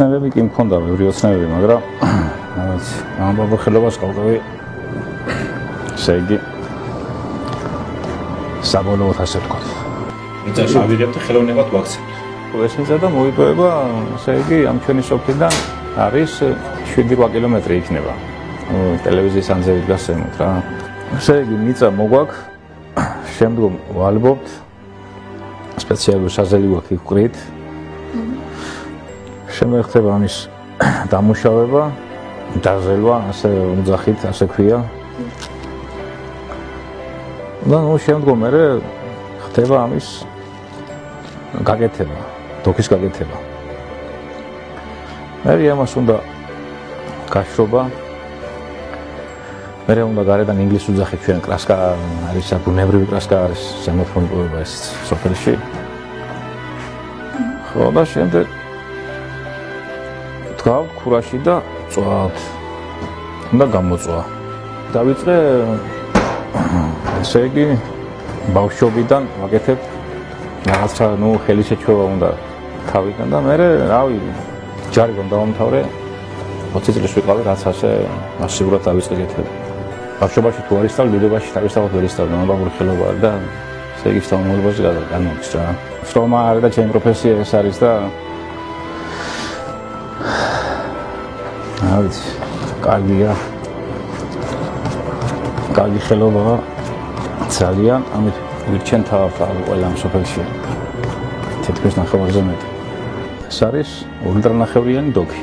ოცნებები კი მქონდა, ბევრი ოცნებები, მაგრამ რაღაც ამბობ ხელობას ყავდები. ესე იგი საბოლოოდ ასე ვთქვა. მიწაში ავიღებთ ხელოვნებად ვაქცინას. ეს მიწა და მოიპოვება, ესე იგი ამ ჩვენი სოფლიდან არის 7-8 კილომეტრი იქნება. ტელევიზიის ანძებით გასცემოთ რა. ესე იგი მიწა მოგვაქვს. შემდგომ ვალბობთ სპეციალური საზელი გვაქვს იქ ყრით. შემეხება ამის დამუშავება, დაზელვა, ასე უძახით, ასე ქვია. და ნუ შემდგომ მე ხდება ამის გაკეთება, დოქის გაკეთება. მე ამას უნდა გაშრობა. მე უნდა გარედან ინგლისურ ძახით ჩვენ კრასკა არის საბუნებრივი კრასკა არის შემოქმედება ეს სოფელში. ხო და შემდეგ დგავ ქურაში და წვავთ. უნდა გამოწვა. დავიწყე ესე იგი ბავშვობიდან ვაკეთებ რაღაცა ნუ ხელისეჩოვა უნდა თავიდან და მე რავი ჯარი რომ დავამთავრე 20 წელს ვიყავი რაც ასე მასიურად დავიწყე კეთება. ბავშვობაში თუ არის თავი დიდობაში თავისთავად ვერ ისწავლე მომაბური ხელობა და ესე იგი გადამოდის რა. შრომა არის და ჩემი პროფესია ეს არის და აი ვიცი კარგია. კარგი ხელობაა ძალიან. ამით ვირჩენ ყველა ამ სოფელში. თითქმის ნახევარზე მეტი. ეს არის ულტრანახევრიანი დოქი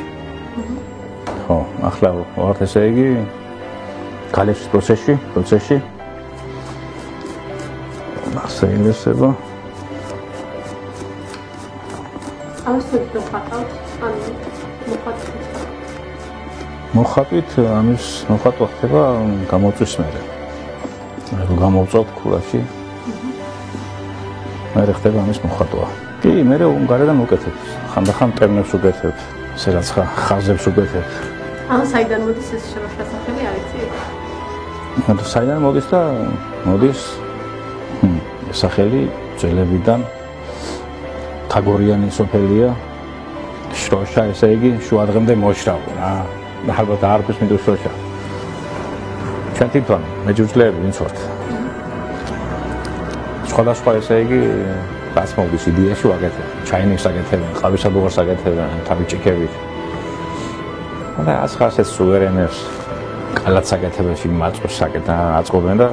ხო ახლა ვართ ესე იგი კალეშის პროცესში პროცესში. ასე ინესება ასე თუ ხატავთ ან მოხატავთ მოხატვით ამის მოხატვა ხდება გამოწვის მერე. რომ გამოვწოთ ქურაში. მერე ხდება ამის მოხატვა. კი, მერე უნგარიდან უკეთებ. ხანდახან ტერნებს უკეთებ, ესე რაც ხაზებს უკეთებ. ან საიდან მოდის ეს შემოშასახელი არიცი? ანუ საიდან მოდის და მოდის სახელი ძელებიდან თაგორიანი სოფელია შროშა ესე იგი შუადღემდე მოშრავ რა ალბათ არაფერს მინდა უშოშა. ჩვენ თვითონ მეჯუჭლეები ვინც ვართ. სხვადასხვა ესე იგი გასმოვდის იდეაში ვაკეთებ. ჩაინებს აკეთებენ, ყავისადუღარს აკეთებენ, თავიჭიქებით. და ასხას ეს სუვერენებს კალაც აკეთებენ, შიგ მაწყობს აკეთებენ, აწყობენ და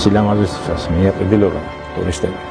სილამაზეს მიაყიდილობენ ტურისტები.